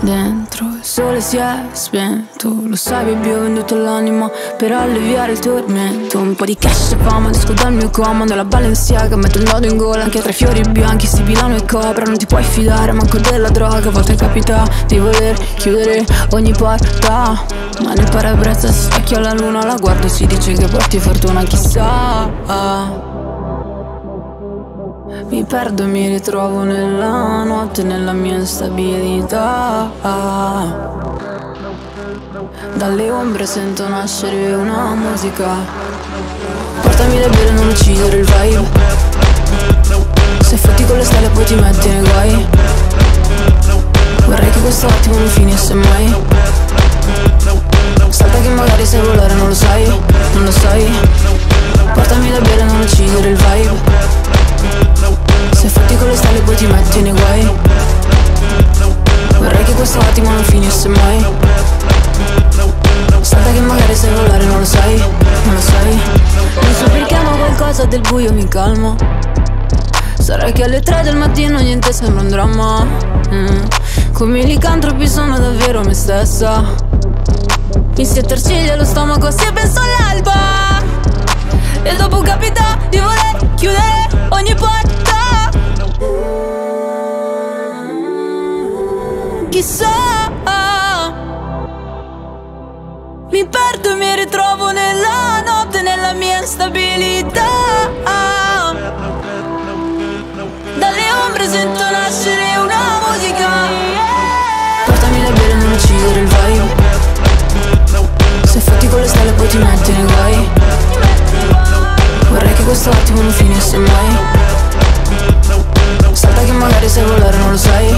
dentro Il sole si è spento. Lo sai baby ho venduto l'anima Per alleviare il tormento. Un po' di cash e fama Esco dal mio comodo La Balenciaga Metto il nodo in gola. Anche tra i fiori bianchi Sibilano e copra. Non ti puoi fidare manco della droga. A volte capita di voler chiudere ogni porta. Ma nel parabrezza si specchia la luna La guardo si dice che porti fortuna Chissà mi perdo e mi ritrovo nella notte, nella mia instabilità. Dalle ombre sento nascere una musica. Portami da bere, non uccidere il vibe. Se fatti con le stelle poi ti metti nei guai. Vorrei che questo attimo non finisse mai. Salta che magari sai volare, non lo sai, non lo sai. Portami da bere, non uccidere il vibe. Ti metti nei guai. Vorrei che questo attimo non finisse mai. Salta che magari sai volare, non lo sai, non lo sai. Non so perché ma qualcosa del buio mi calma. Sarà che alle tre del mattino niente sembra un dramma. Mm. Come i licantropi sono davvero me stessa. Mi si attorciglia lo stomaco se penso all'alba E dopo capita di voler chiudere ogni porta chissà. Mi perdo e mi ritrovo nella notte, nella mia instabilità. Dalle ombre sento nascere una musica. Portami da bere, non uccidere il vibe Se fatti con le stelle poi ti metti nei guai. Vorrei che questo attimo non finisse mai. Salta che magari sai volare, non lo sai